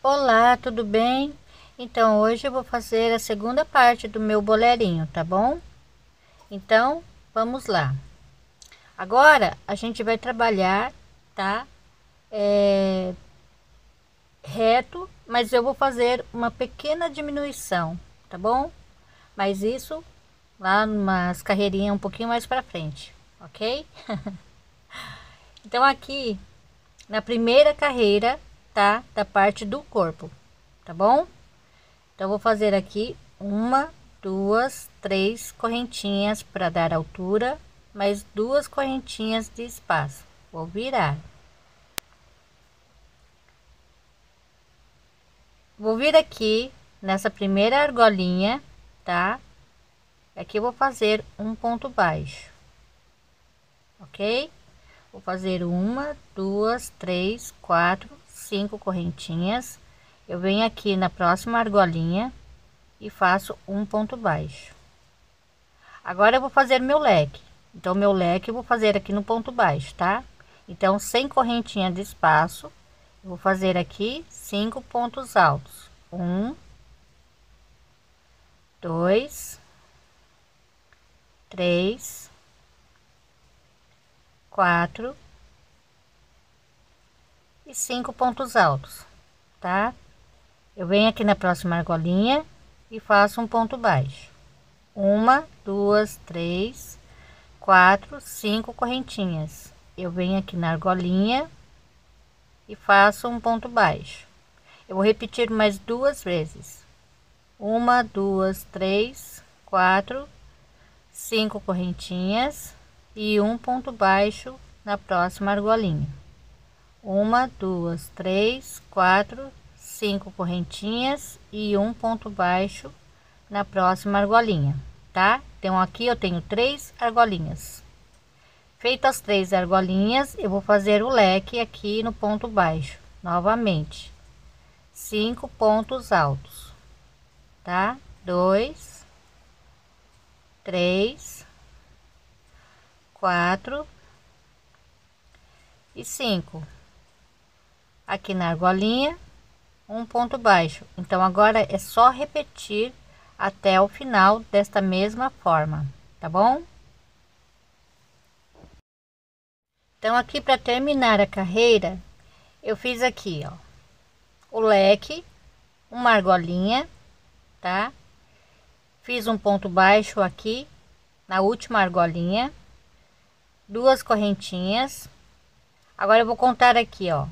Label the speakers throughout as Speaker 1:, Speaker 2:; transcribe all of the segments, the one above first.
Speaker 1: Olá, tudo bem? Então, hoje eu vou fazer a segunda parte do meu boleirinho, tá bom? Então, vamos lá. Agora, a gente vai trabalhar, tá? É... Reto, mas eu vou fazer uma pequena diminuição, tá bom? Mas isso lá umas carreirinhas um pouquinho mais para frente, ok? então, aqui, na primeira carreira, tá? Da parte do corpo, tá bom? Então, vou fazer aqui uma, duas, três correntinhas para dar altura, mais duas correntinhas de espaço. Vou virar. Vou vir aqui nessa primeira argolinha, tá? Aqui vou fazer um ponto baixo, ok? Vou fazer uma, duas, três, quatro, cinco correntinhas. Eu venho aqui na próxima argolinha e faço um ponto baixo. Agora eu vou fazer meu leque. Então meu leque eu vou fazer aqui no ponto baixo tá? Então sem correntinha de espaço vou fazer aqui cinco pontos altos. Um dois três quatro e cinco pontos altos, tá? Eu venho aqui na próxima argolinha e faço um ponto baixo. Uma, duas, três, quatro, cinco correntinhas. Eu venho aqui na argolinha e faço um ponto baixo. Eu vou repetir mais duas vezes. Uma, duas, três, quatro, cinco correntinhas e um ponto baixo na próxima argolinha uma, duas, três, quatro, cinco correntinhas e um ponto baixo na próxima argolinha, tá? Então aqui eu tenho três argolinhas. Feitas as três argolinhas, eu vou fazer o leque aqui no ponto baixo, novamente. Cinco pontos altos, tá? Dois, três, quatro e cinco aqui na argolinha um ponto baixo. Então agora é só repetir até o final desta mesma forma tá bom? Então aqui para terminar a carreira eu fiz aqui ó o leque uma argolinha tá? Fiz um ponto baixo aqui na última argolinha duas correntinhas. Agora eu vou contar aqui ó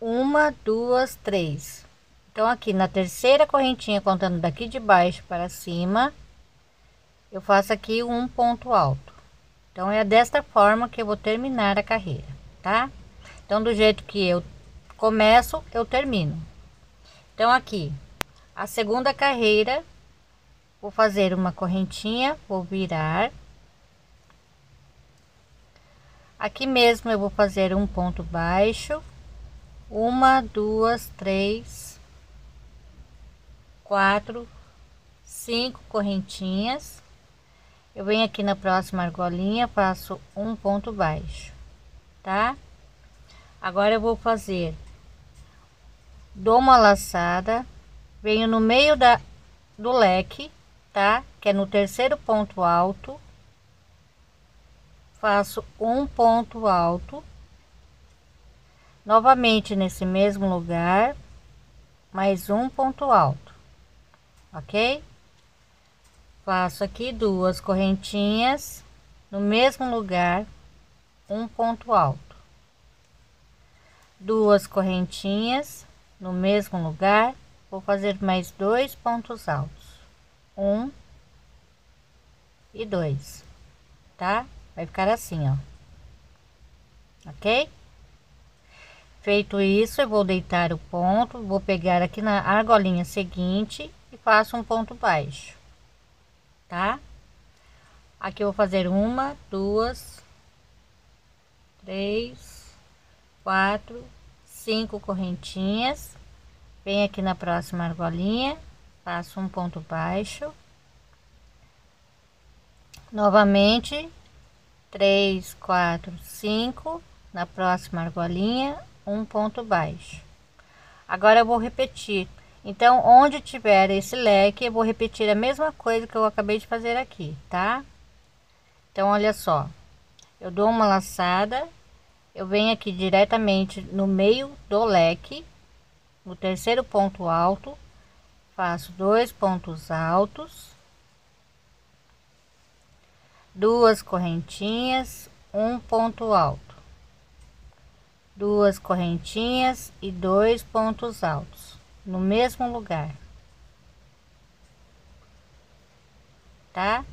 Speaker 1: uma, duas, três. Então, aqui na terceira correntinha, contando daqui de baixo para cima, eu faço aqui um ponto alto. Então, é desta forma que eu vou terminar a carreira, tá? Então, do jeito que eu começo, eu termino. Então, aqui, a segunda carreira, vou fazer uma correntinha, vou virar. Aqui mesmo eu vou fazer um ponto baixo uma, duas, três, quatro, cinco correntinhas. Eu venho aqui na próxima argolinha, faço um ponto baixo, tá? Agora eu vou fazer, dou uma laçada, venho no meio da, do leque, tá? Que é no terceiro ponto alto, faço um ponto alto novamente nesse mesmo lugar mais um ponto alto ok? Faço aqui duas correntinhas no mesmo lugar um ponto alto. Duas correntinhas no mesmo lugar vou fazer mais dois pontos altos um e dois tá? Vai ficar assim ó ok Feito isso, eu vou deitar o ponto, vou pegar aqui na argolinha seguinte e faço um ponto baixo, tá? Aqui eu vou fazer uma, duas, três, quatro, cinco correntinhas. Vem aqui na próxima argolinha, faço um ponto baixo. Novamente, três, quatro, cinco. Na próxima argolinha, um ponto baixo. Agora eu vou repetir. Então onde tiver esse leque eu vou repetir a mesma coisa que eu acabei de fazer aqui tá? Então olha só. Eu dou uma laçada eu venho aqui diretamente no meio do leque no terceiro ponto alto faço dois pontos altos duas correntinhas um ponto alto duas correntinhas e dois pontos altos no mesmo lugar. Tá?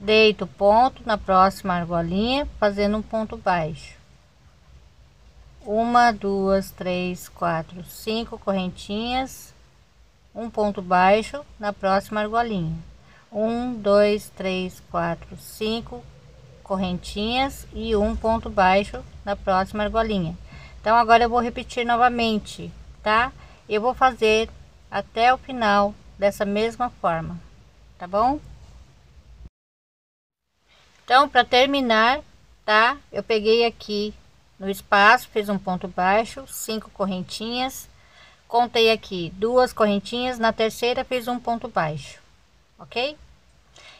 Speaker 1: Deito ponto na próxima argolinha fazendo um ponto baixo. Uma duas três quatro cinco correntinhas um ponto baixo na próxima argolinha. Um dois três quatro cinco correntinhas e um ponto baixo na próxima argolinha então agora eu vou repetir novamente tá? Eu vou fazer até o final dessa mesma forma tá bom? Então para terminar tá? Eu peguei aqui no espaço fiz um ponto baixo cinco correntinhas. Contei aqui duas correntinhas na terceira fiz um ponto baixo ok?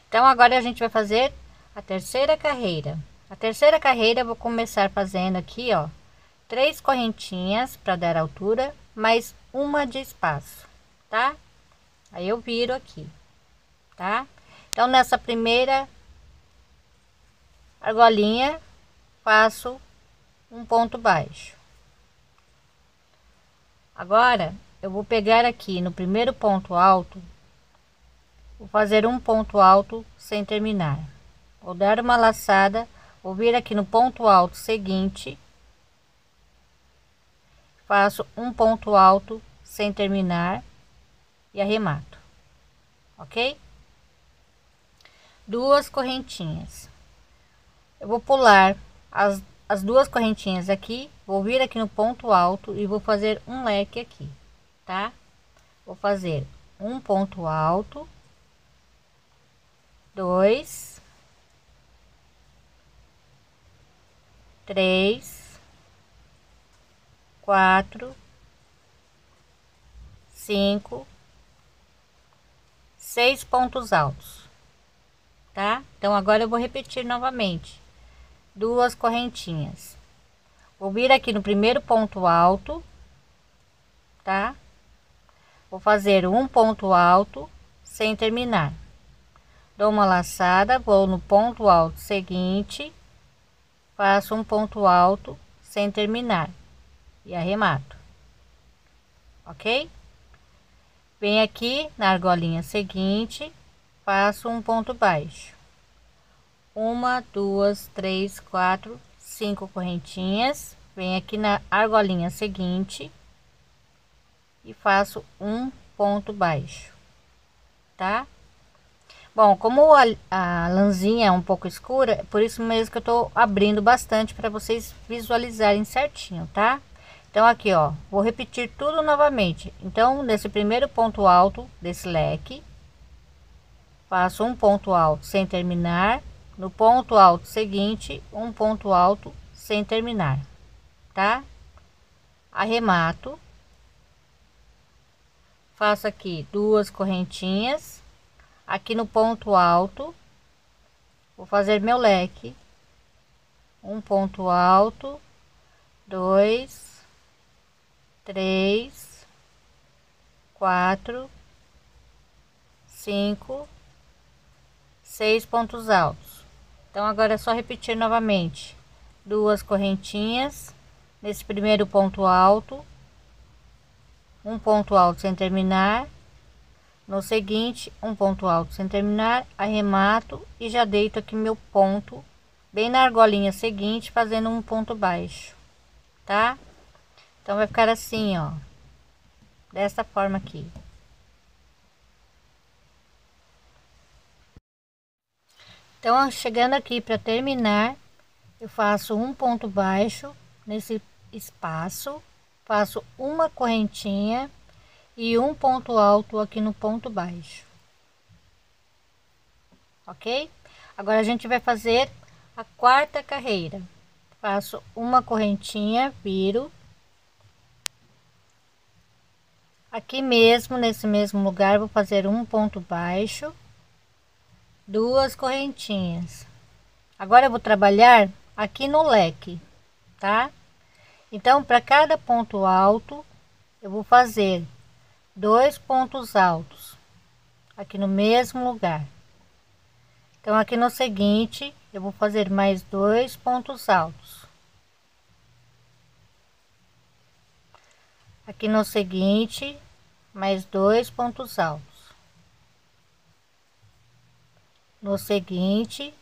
Speaker 1: Então agora a gente vai fazer a terceira carreira. A terceira carreira eu vou começar fazendo aqui ó três correntinhas para dar altura mais uma de espaço tá aí eu viro aqui tá então nessa primeira argolinha faço um ponto baixo. Agora eu vou pegar aqui no primeiro ponto alto, vou fazer um ponto alto sem terminar. Vou dar uma laçada, vou vir aqui no ponto alto seguinte, faço um ponto alto sem terminar e arremato, ok? Duas correntinhas. Eu vou pular as as duas correntinhas aqui, vou vir aqui no ponto alto e vou fazer um leque aqui, tá? Vou fazer um ponto alto, dois, três, quatro, cinco, seis pontos altos, tá? Então agora eu vou repetir novamente. Duas correntinhas. Vou vir aqui no primeiro ponto alto tá? Vou fazer um ponto alto sem terminar. Dou uma laçada vou no ponto alto seguinte faço um ponto alto sem terminar e arremato ok vem aqui na argolinha seguinte faço um ponto baixo uma, duas, três, quatro, cinco correntinhas. Venho aqui na argolinha seguinte e faço um ponto baixo, tá? Bom, como a, a é um pouco escura, por isso mesmo que eu tô abrindo bastante para vocês visualizarem certinho, tá? Então aqui, ó, vou repetir tudo novamente. Então, nesse primeiro ponto alto desse leque, faço um ponto alto sem terminar. No ponto alto seguinte um ponto alto sem terminar tá? Arremato. Faço aqui duas correntinhas. Aqui no ponto alto vou fazer meu leque. Um ponto alto dois três quatro cinco seis pontos altos. Então agora é só repetir novamente. Duas correntinhas nesse primeiro ponto alto. Um ponto alto sem terminar. No seguinte um ponto alto sem terminar. Arremato e já deito aqui meu ponto bem na argolinha seguinte fazendo um ponto baixo tá então vai ficar assim ó dessa forma aqui Então, chegando aqui para terminar, eu faço um ponto baixo nesse espaço, faço uma correntinha e um ponto alto aqui no ponto baixo. Ok? Agora a gente vai fazer a quarta carreira. Faço uma correntinha, viro. Aqui mesmo nesse mesmo lugar vou fazer um ponto baixo duas correntinhas. Agora eu vou trabalhar aqui no leque tá? Então para cada ponto alto eu vou fazer dois pontos altos aqui no mesmo lugar. Então aqui no seguinte eu vou fazer mais dois pontos altos aqui no seguinte mais dois pontos altos. No seguinte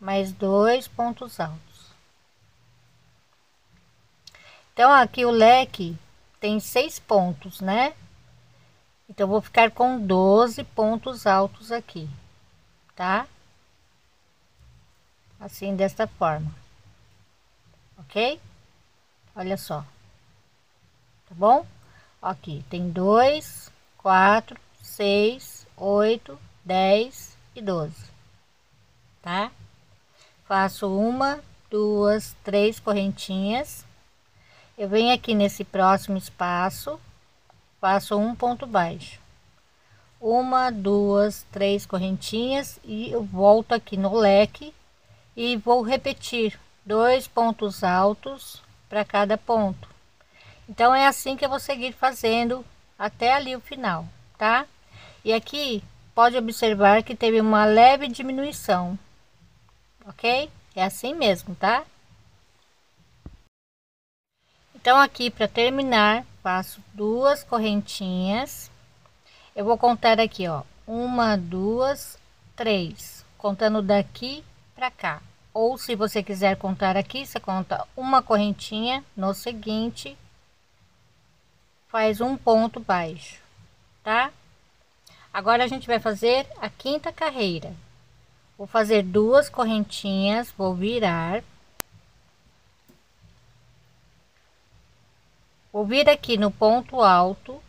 Speaker 1: mais dois pontos altos. Então aqui o leque tem seis pontos né? Então vou ficar com 12 pontos altos aqui tá? Assim desta forma ok? Olha só tá bom? Aqui tem dois, quatro, seis, oito, dez e doze, tá? Faço uma, duas, três correntinhas. Eu venho aqui nesse próximo espaço, faço um ponto baixo. Uma, duas, três correntinhas e eu volto aqui no leque e vou repetir dois pontos altos para cada ponto então é assim que eu vou seguir fazendo até ali o final, tá? E aqui pode observar que teve uma leve diminuição, ok? É assim mesmo, tá? Então aqui para terminar, faço duas correntinhas. Eu vou contar aqui, ó, uma, duas, três, contando daqui para cá. Ou se você quiser contar aqui, você conta uma correntinha no seguinte faz um ponto baixo, tá? Agora a gente vai fazer a quinta carreira. Vou fazer duas correntinhas, vou virar. Vou vir aqui no ponto alto,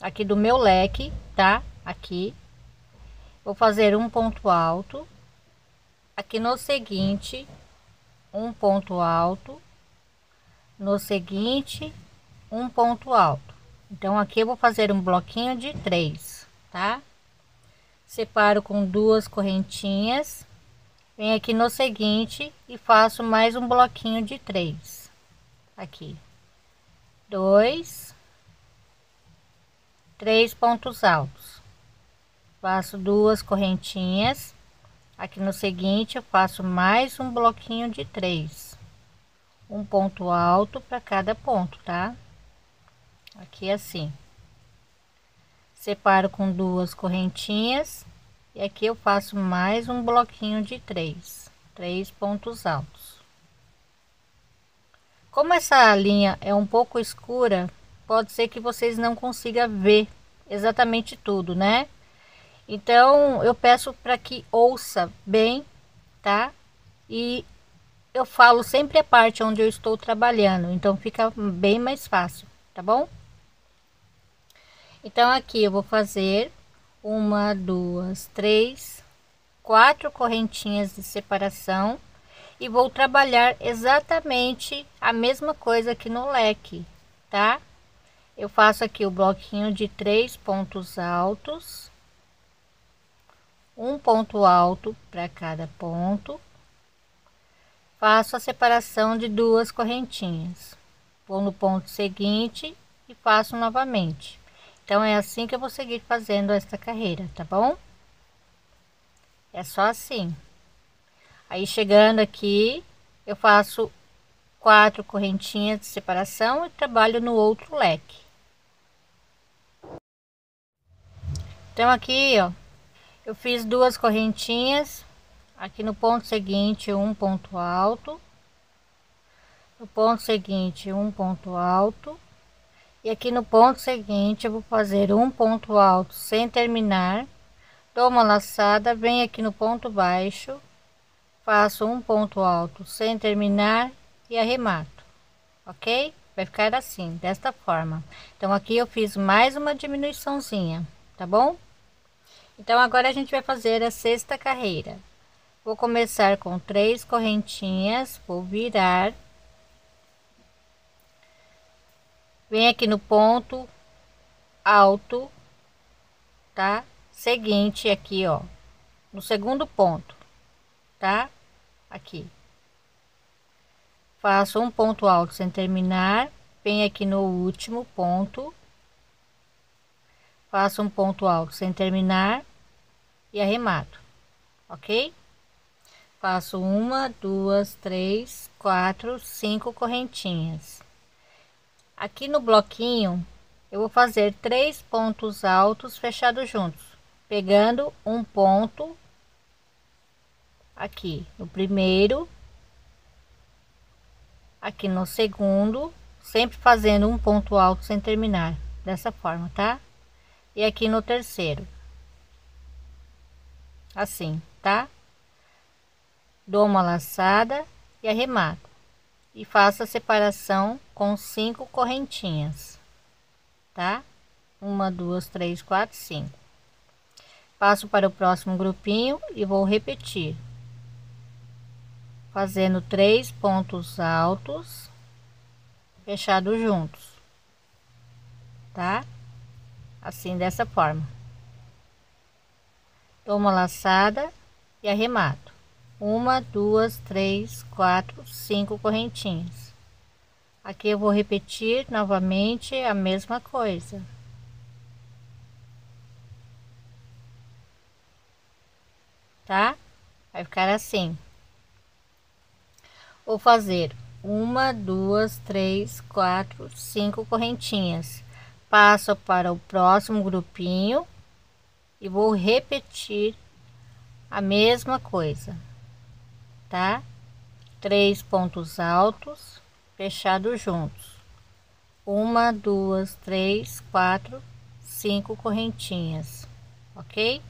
Speaker 1: aqui do meu leque, tá? Aqui. Vou fazer um ponto alto. Aqui no seguinte, um ponto alto. No seguinte, um ponto alto. Então aqui eu vou fazer um bloquinho de três tá? Separo com duas correntinhas. Venho aqui no seguinte e faço mais um bloquinho de três. Aqui. Dois. Três pontos altos. Faço duas correntinhas. Aqui no seguinte eu faço mais um bloquinho de três. Um ponto alto para cada ponto tá aqui assim. Separo com duas correntinhas e aqui eu faço mais um bloquinho de três. Três pontos altos. Como essa linha é um pouco escura pode ser que vocês não consigam ver exatamente tudo né? Então eu peço para que ouça bem tá? E eu falo sempre a parte onde eu estou trabalhando. Então fica bem mais fácil tá bom então aqui eu vou fazer uma duas três quatro correntinhas de separação e vou trabalhar exatamente a mesma coisa aqui no leque tá? Eu faço aqui o bloquinho de três pontos altos um ponto alto para cada ponto faço a separação de duas correntinhas. Vou no ponto seguinte e faço novamente então, é assim que eu vou seguir fazendo esta carreira, tá bom? É só assim. Aí, chegando aqui, eu faço quatro correntinhas de separação e trabalho no outro leque. Então, aqui, ó, eu fiz duas correntinhas, aqui no ponto seguinte, um ponto alto, no ponto seguinte, um ponto alto, e aqui no ponto seguinte eu vou fazer um ponto alto sem terminar. Dou uma laçada venho aqui no ponto baixo faço um ponto alto sem terminar e arremato ok? Vai ficar assim desta forma. Então aqui eu fiz mais uma diminuiçãozinha tá bom? Então agora a gente vai fazer a sexta carreira. Vou começar com três correntinhas vou virar vem aqui no ponto alto, tá? Seguinte aqui, ó, no segundo ponto, tá? Aqui. Faço um ponto alto sem terminar, vem aqui no último ponto, faço um ponto alto sem terminar e arremato, ok? Faço uma, duas, três, quatro, cinco correntinhas. Aqui no bloquinho, eu vou fazer três pontos altos fechados juntos, pegando um ponto aqui no primeiro, aqui no segundo, sempre fazendo um ponto alto sem terminar, dessa forma, tá? E aqui no terceiro, assim, tá? Dou uma laçada e arremato e faço a separação com cinco correntinhas, tá? Uma, duas, três, quatro, cinco. Passo para o próximo grupinho e vou repetir fazendo três pontos altos fechados juntos, tá? Assim dessa forma. Dou uma laçada e arremato. Uma, duas, três, quatro, cinco correntinhas. Aqui eu vou repetir novamente a mesma coisa. Tá? Vai ficar assim. Vou fazer uma, duas, três, quatro, cinco correntinhas. Passo para o próximo grupinho e vou repetir a mesma coisa, tá? Três pontos altos fechados juntos. Uma, duas, três, quatro, cinco correntinhas, ok?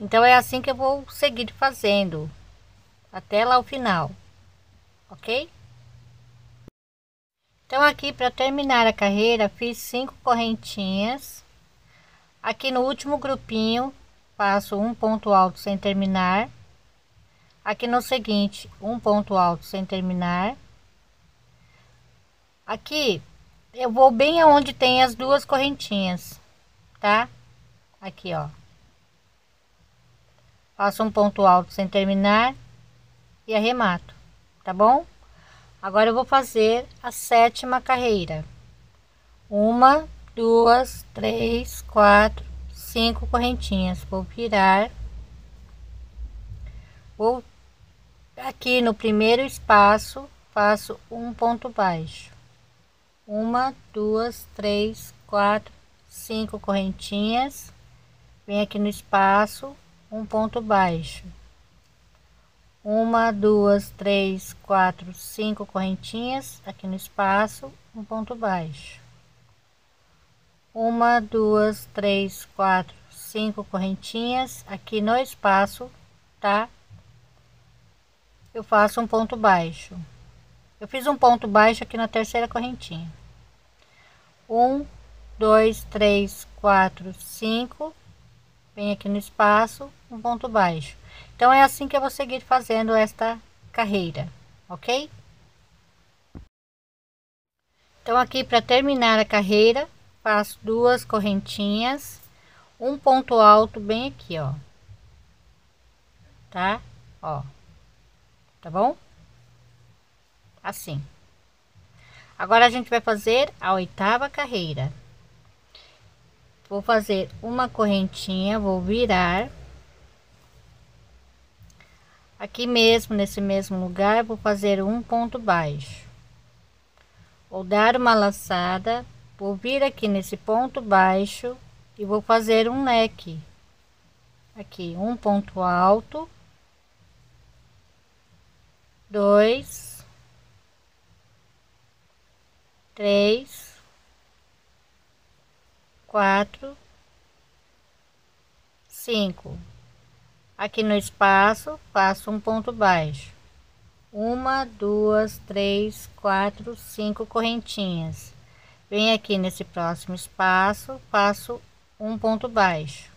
Speaker 1: Então é assim que eu vou seguir fazendo até lá o final ok? Então aqui para terminar a carreira fiz cinco correntinhas. Aqui no último grupinho faço um ponto alto sem terminar. Aqui no seguinte, um ponto alto sem terminar. Aqui eu vou bem aonde tem as duas correntinhas, tá? Aqui, ó. Faço um ponto alto sem terminar e arremato tá bom? Agora eu vou fazer a sétima carreira. Uma, duas, três, quatro, cinco correntinhas. Vou virar. Vou aqui no primeiro espaço, faço um ponto baixo. Uma, duas, três, quatro, cinco correntinhas. Vem aqui no espaço, um ponto baixo. Uma duas três quatro cinco correntinhas. Aqui no espaço um ponto baixo. Uma duas três quatro cinco correntinhas. Aqui no espaço tá? Eu faço um ponto baixo. Eu fiz um ponto baixo aqui na terceira correntinha um dois três quatro cinco vem aqui no espaço um ponto baixo então é assim que eu vou seguir fazendo esta carreira, ok? Então aqui para terminar a carreira, faço duas correntinhas, um ponto alto bem aqui, ó. Tá? Ó. Tá bom? Assim. Agora a gente vai fazer a oitava carreira. Vou fazer uma correntinha, vou virar. Aqui mesmo nesse mesmo lugar vou fazer um ponto baixo. Vou dar uma laçada vou vir aqui nesse ponto baixo e vou fazer um leque. Aqui um ponto alto. Dois três quatro cinco. Aqui no espaço faço um ponto baixo. Uma duas três quatro cinco correntinhas. Venho aqui nesse próximo espaço faço um ponto baixo.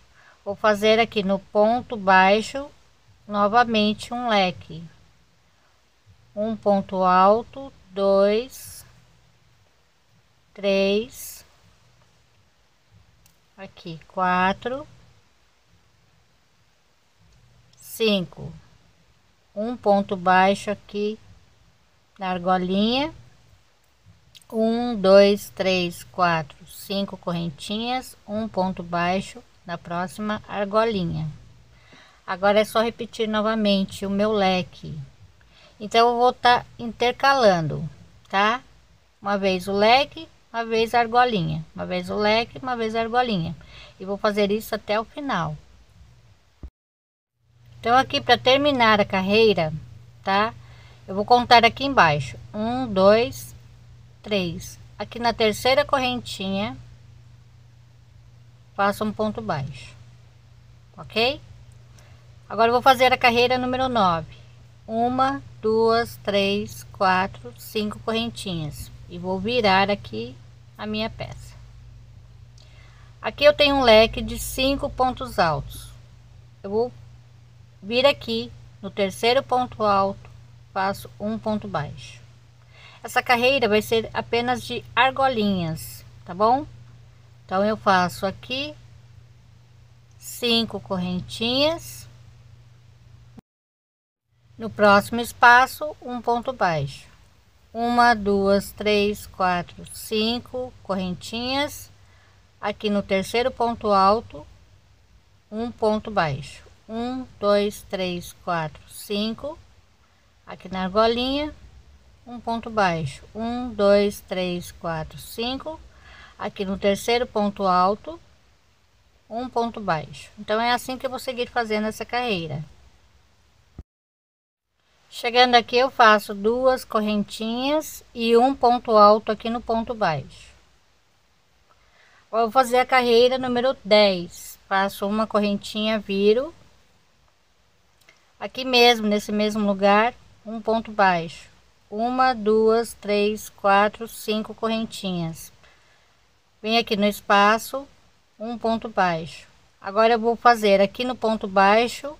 Speaker 1: Vou fazer aqui no ponto baixo novamente um leque. Um ponto alto dois três, aqui quatro, cinco, um ponto baixo aqui na argolinha, um, dois, três, quatro, cinco correntinhas, um ponto baixo na próxima argolinha. Agora é só repetir novamente o meu leque. Então eu vou estar tá intercalando, tá? Uma vez o leque, uma vez a argolinha, uma vez o leque, uma vez a argolinha. E vou fazer isso até o final. Então aqui para terminar a carreira, tá? Eu vou contar aqui embaixo. Um, dois, três. Aqui na terceira correntinha, faço um ponto baixo, ok? Agora vou fazer a carreira número nove. Uma, duas, três, quatro, cinco correntinhas e vou virar aqui a minha peça. Aqui eu tenho um leque de cinco pontos altos. Eu vou vir aqui no terceiro ponto alto, faço um ponto baixo. Essa carreira vai ser apenas de argolinhas, tá bom? Então eu faço aqui cinco correntinhas. No próximo espaço, um ponto baixo uma, duas, três, quatro, cinco correntinhas. Aqui no terceiro ponto alto, um ponto baixo. Um, dois, três, quatro, cinco. Aqui na argolinha, um ponto baixo. Um, dois, três, quatro, cinco. Aqui no terceiro ponto alto, um ponto baixo. Então é assim que eu vou seguir fazendo essa carreira. Chegando aqui eu faço duas correntinhas e um ponto alto aqui no ponto baixo. Vou fazer a carreira número 10. Faço uma correntinha, viro. Aqui mesmo, nesse mesmo lugar, um ponto baixo. Uma, duas, três, quatro, cinco correntinhas. Vem aqui no espaço, um ponto baixo. Agora eu vou fazer aqui no ponto baixo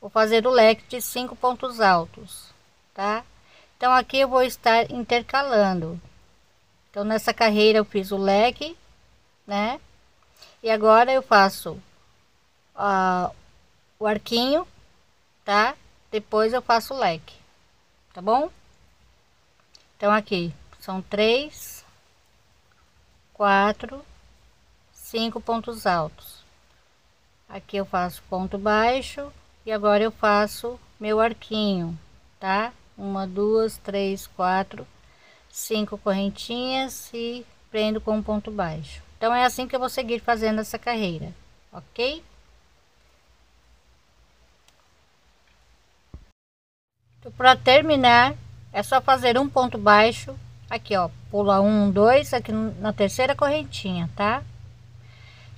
Speaker 1: vou fazer o leque de cinco pontos altos, tá? Então aqui eu vou estar intercalando. Então nessa carreira eu fiz o leque, né? E agora eu faço uh, o arquinho, tá? Depois eu faço o leque, tá bom? Então aqui são três, quatro, cinco pontos altos. Aqui eu faço ponto baixo e agora eu faço meu arquinho, tá? Uma, duas, três, quatro, cinco correntinhas e prendo com um ponto baixo. Então é assim que eu vou seguir fazendo essa carreira, ok? Então, para terminar, é só fazer um ponto baixo aqui, ó, pula um, dois aqui na terceira correntinha, tá?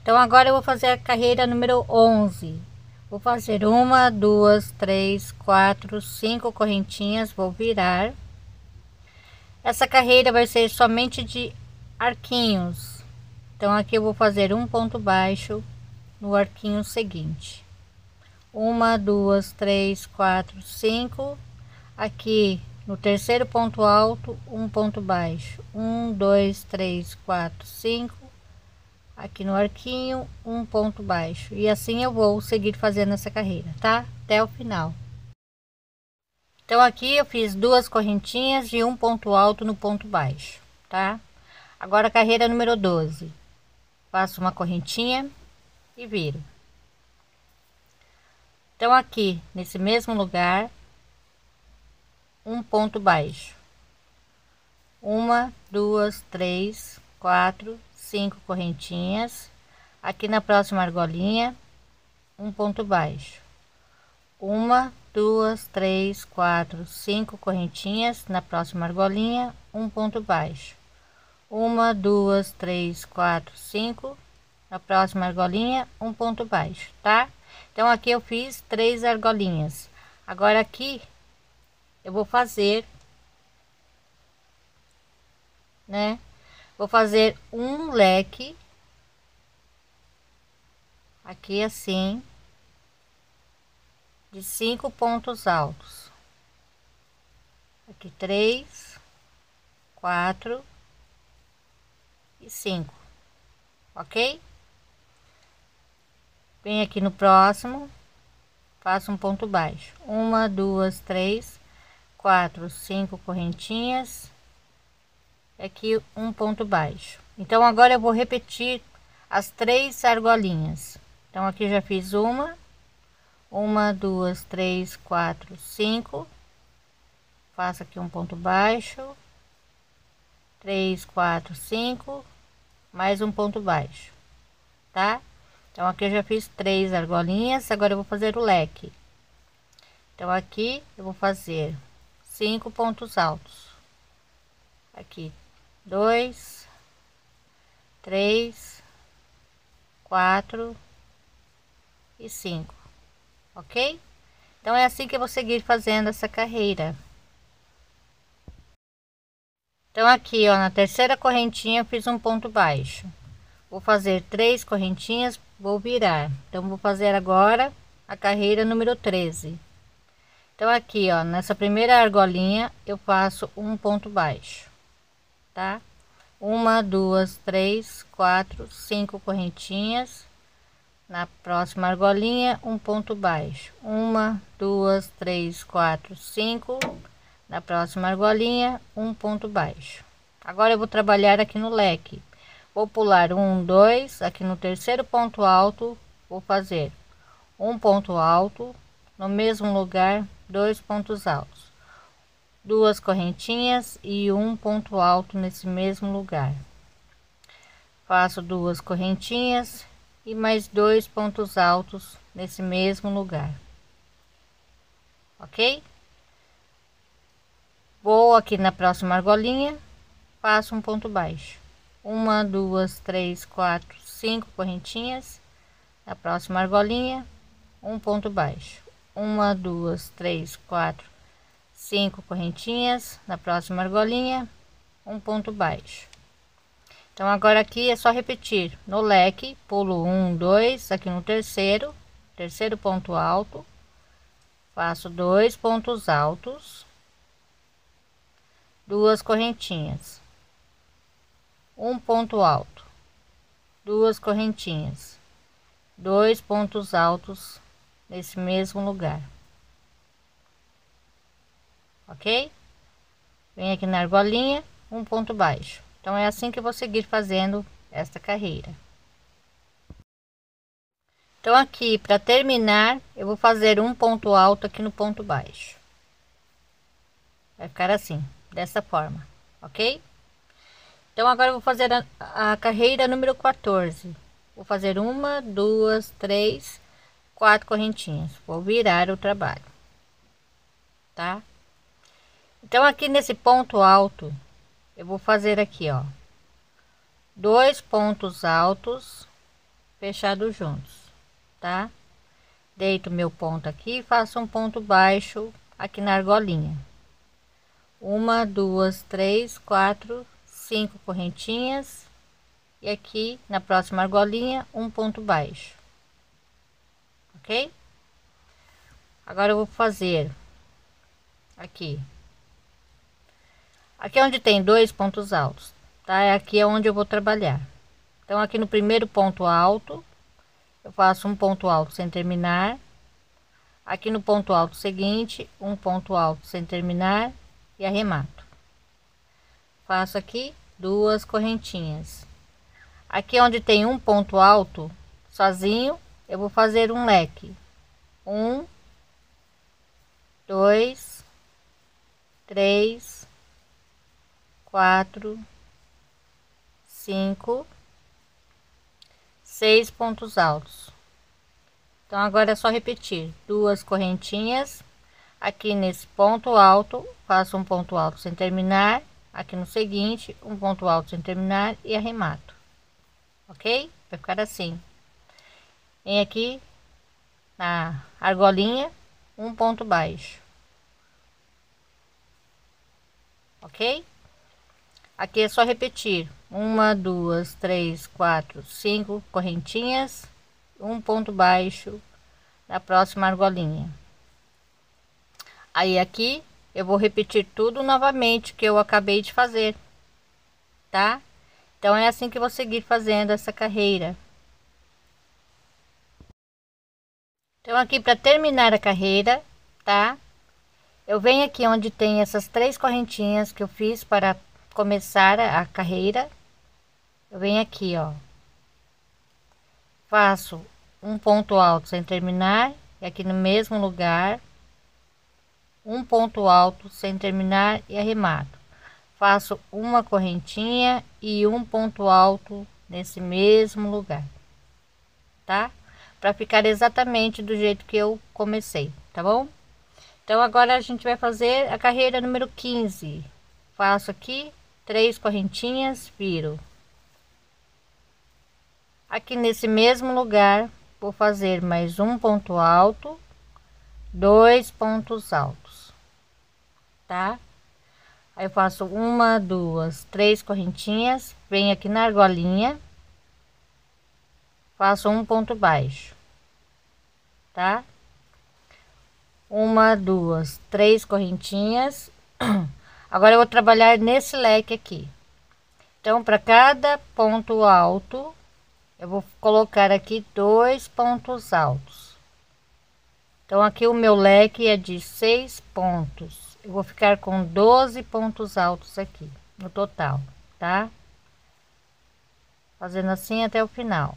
Speaker 1: Então agora eu vou fazer a carreira número 11. Vou fazer uma, duas, três, quatro, cinco correntinhas, vou virar. Essa carreira vai ser somente de arquinhos. Então aqui eu vou fazer um ponto baixo no arquinho seguinte. Uma, duas, três, quatro, cinco. Aqui no terceiro ponto alto, um ponto baixo. Um, dois, três, quatro, cinco aqui no arquinho um ponto baixo. E assim eu vou seguir fazendo essa carreira tá? Até o final. Então aqui eu fiz duas correntinhas e um ponto alto no ponto baixo tá? Agora carreira número 12 faço uma correntinha e viro. Então aqui nesse mesmo lugar um ponto baixo. Uma duas três quatro cinco correntinhas. Aqui na próxima argolinha um ponto baixo. Uma duas três quatro cinco correntinhas na próxima argolinha um ponto baixo. Uma duas três quatro cinco na próxima argolinha um ponto baixo tá? Então aqui eu fiz três argolinhas. Agora aqui eu vou fazer né Vou fazer um leque. Aqui assim. De cinco pontos altos. Aqui três, quatro, e cinco, ok? Vem aqui no próximo, faço um ponto baixo, uma, duas, três, quatro, cinco correntinhas, aqui um ponto baixo. Então agora eu vou repetir as três argolinhas. Então aqui já fiz uma, uma, duas, três, quatro, cinco. Faço aqui um ponto baixo, três, quatro, cinco, mais um ponto baixo, tá? Então aqui eu já fiz três argolinhas, agora eu vou fazer o leque. Então aqui eu vou fazer cinco pontos altos. Aqui dois, três, quatro e cinco, ok? Então é assim que eu vou seguir fazendo essa carreira. Então aqui, ó, na terceira correntinha fiz um ponto baixo. Vou fazer três correntinhas, vou virar. Então vou fazer agora a carreira número 13. Então aqui, ó, nessa primeira argolinha eu faço um ponto baixo, tá? Uma, duas, três, quatro, cinco correntinhas. Na próxima argolinha, um ponto baixo. Uma, duas, três, quatro, cinco na próxima argolinha um ponto baixo agora eu vou trabalhar aqui no leque vou pular um dois aqui no terceiro ponto alto vou fazer um ponto alto no mesmo lugar dois pontos altos duas correntinhas e um ponto alto nesse mesmo lugar faço duas correntinhas e mais dois pontos altos nesse mesmo lugar ok Vou aqui na próxima argolinha, faço um ponto baixo. Uma, duas, três, quatro, cinco correntinhas. Na próxima argolinha, um ponto baixo. Uma, duas, três, quatro, cinco correntinhas. Na próxima argolinha, um ponto baixo. Então agora aqui é só repetir no leque, pulo um, dois, aqui no terceiro, terceiro ponto alto, faço dois pontos altos duas correntinhas, um ponto alto, duas correntinhas, dois pontos altos nesse mesmo lugar, ok? Vem aqui na argolinha, um ponto baixo. Então é assim que eu vou seguir fazendo esta carreira. Então aqui para terminar, eu vou fazer um ponto alto aqui no ponto baixo. Vai ficar assim dessa forma, ok? Então agora eu vou fazer a, a carreira número 14. Vou fazer uma, duas, três, quatro correntinhas. Vou virar o trabalho, tá? Então aqui nesse ponto alto, eu vou fazer aqui, ó, dois pontos altos fechados juntos, tá? Deito meu ponto aqui, faço um ponto baixo aqui na argolinha. Uma, duas, três, quatro, cinco correntinhas. E aqui na próxima argolinha um ponto baixo, ok? Agora eu vou fazer aqui, aqui é onde tem dois pontos altos, tá? É aqui é onde eu vou trabalhar. Então aqui no primeiro ponto alto eu faço um ponto alto sem terminar. Aqui no ponto alto seguinte, um ponto alto sem terminar e arremato. Faço aqui duas correntinhas. Aqui onde tem um ponto alto, sozinho, eu vou fazer um leque. Um, dois, três, quatro, cinco, seis pontos altos. Então agora é só repetir. Duas correntinhas. Aqui nesse ponto alto faço um ponto alto sem terminar. Aqui no seguinte um ponto alto sem terminar e arremato. Ok? Vai ficar assim. Vem aqui na argolinha um ponto baixo. Ok aqui é só repetir uma duas três quatro cinco correntinhas um ponto baixo na próxima argolinha Aí aqui eu vou repetir tudo novamente que eu acabei de fazer, tá? Então é assim que vou seguir fazendo essa carreira. Então aqui para terminar a carreira, tá? Eu venho aqui onde tem essas três correntinhas que eu fiz para começar a, carreira. Eu venho aqui, ó. Faço um ponto alto sem terminar e aqui no mesmo lugar um ponto alto sem terminar e arremato faço uma correntinha e um ponto alto nesse mesmo lugar tá para ficar exatamente do jeito que eu comecei, tá bom? Então agora a gente vai fazer a carreira número 15. Faço aqui três correntinhas, viro. Aqui nesse mesmo lugar, vou fazer mais um ponto alto, dois pontos altos, tá? Aí eu faço uma, duas, três correntinhas, venho aqui na argolinha faço um ponto baixo, tá? Uma, duas, três correntinhas. Agora eu vou trabalhar nesse leque aqui. Então, para cada ponto alto, eu vou colocar aqui dois pontos altos. Então, aqui o meu leque é de seis pontos. Eu vou ficar com 12 pontos altos aqui no total, tá? Fazendo assim até o final.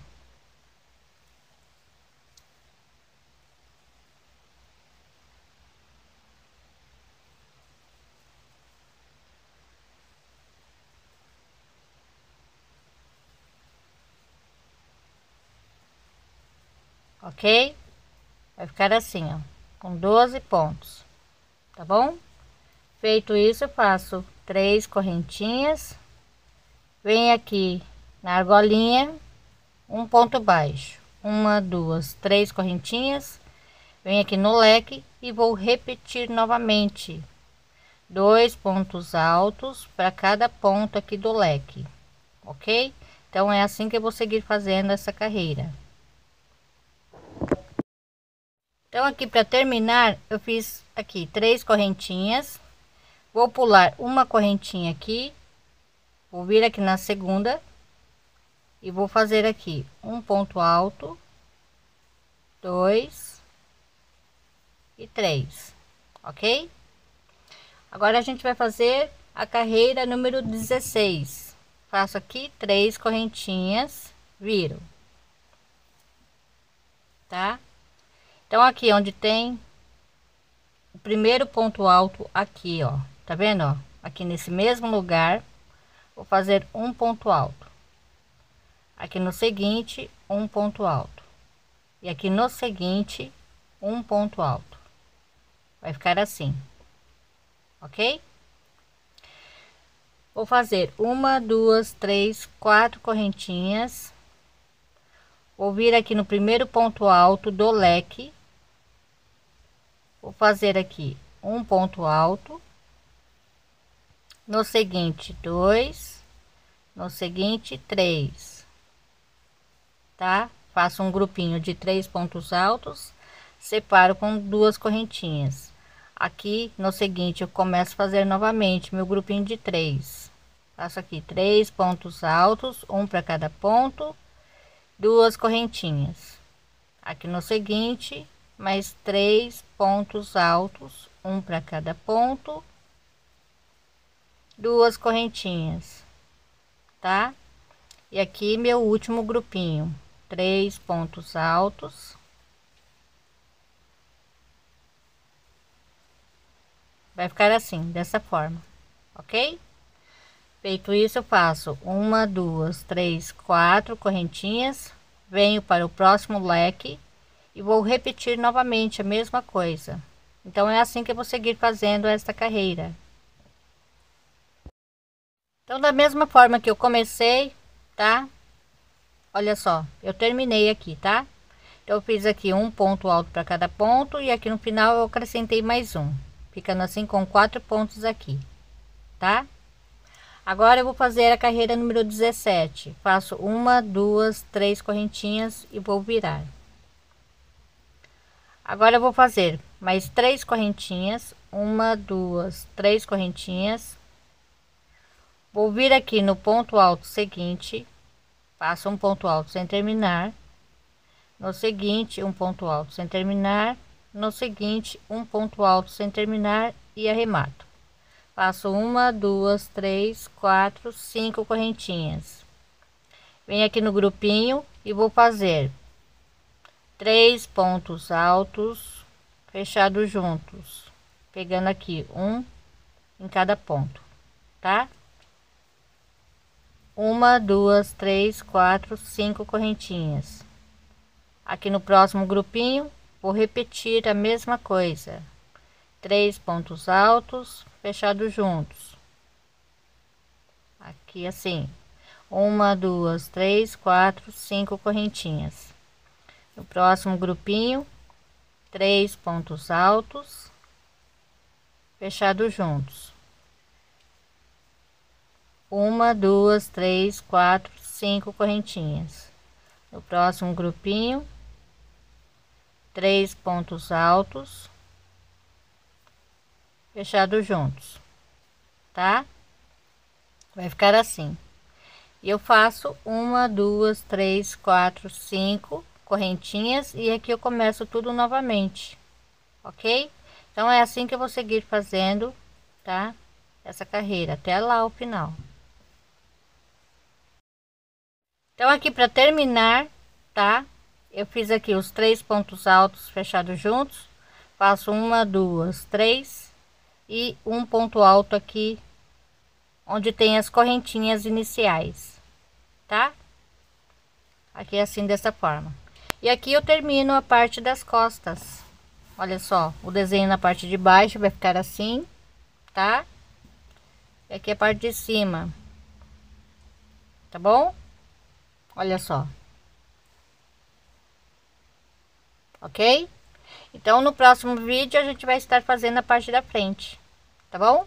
Speaker 1: Ok? Vai ficar assim, ó, com 12 pontos, tá bom? Feito isso, eu faço três correntinhas, venho aqui na argolinha, um ponto baixo, uma, duas, três correntinhas, venho aqui no leque e vou repetir novamente dois pontos altos para cada ponto aqui do leque, ok? Então é assim que eu vou seguir fazendo essa carreira. Então aqui para terminar, eu fiz aqui três correntinhas. Vou pular uma correntinha aqui. Vou vir aqui na segunda. E vou fazer aqui um ponto alto. Dois. E três. Ok? Agora a gente vai fazer a carreira número 16. Faço aqui três correntinhas. Viro. Tá? Então, aqui onde tem o primeiro ponto alto aqui, ó, tá vendo, ó? Aqui nesse mesmo lugar, vou fazer um ponto alto. Aqui no seguinte, um ponto alto. E aqui no seguinte, um ponto alto. Vai ficar assim, ok? Vou fazer uma, duas, três, quatro correntinhas. Vou vir aqui no primeiro ponto alto do leque vou fazer aqui um ponto alto no seguinte dois no seguinte três tá? Faço um grupinho de três pontos altos separo com duas correntinhas. Aqui no seguinte eu começo a fazer novamente meu grupinho de três. Faço aqui três pontos altos um para cada ponto duas correntinhas. Aqui no seguinte mais três pontos altos, um para cada ponto, duas correntinhas, tá? E aqui meu último grupinho, três pontos altos. Vai ficar assim, dessa forma, ok? Feito isso, eu faço uma, duas, três, quatro correntinhas, venho para o próximo leque e vou repetir novamente a mesma coisa. Então é assim que eu vou seguir fazendo esta carreira. Então da mesma forma que eu comecei, tá? Olha só, eu terminei aqui, tá? Então eu fiz aqui um ponto alto para cada ponto e aqui no final eu acrescentei mais um, ficando assim com quatro pontos aqui, tá? Agora eu vou fazer a carreira número 17. Faço uma, duas, três correntinhas e vou virar. Agora eu vou fazer mais três correntinhas, uma, duas, três correntinhas. vou vir aqui no ponto alto seguinte. Passo um ponto alto sem terminar. No seguinte um ponto alto sem terminar. No seguinte um ponto alto sem terminar e arremato. Passo uma duas três quatro cinco correntinhas. Venho aqui no grupinho e vou fazer três pontos altos fechados juntos. Pegando aqui um em cada ponto tá? Uma duas três quatro cinco correntinhas. Aqui no próximo grupinho vou repetir a mesma coisa. Três pontos altos fechados juntos. Aqui assim. Uma duas três quatro cinco correntinhas no próximo grupinho três pontos altos fechados juntos. Uma duas três quatro cinco correntinhas. No próximo grupinho três pontos altos fechados juntos tá? Vai ficar assim. E eu faço uma duas três quatro cinco correntinhas e aqui eu começo tudo novamente ok? Então é assim que eu vou seguir fazendo tá? Essa carreira até lá o final. Então aqui para terminar tá? Eu fiz aqui os três pontos altos fechados juntos. Faço uma duas três e um ponto alto aqui onde tem as correntinhas iniciais tá? Aqui é assim dessa forma e aqui eu termino a parte das costas. Olha só o desenho na parte de baixo vai ficar assim tá? E aqui é a parte de cima. Tá bom? Olha só. Ok? Então no próximo vídeo a gente vai estar fazendo a parte da frente. Tá bom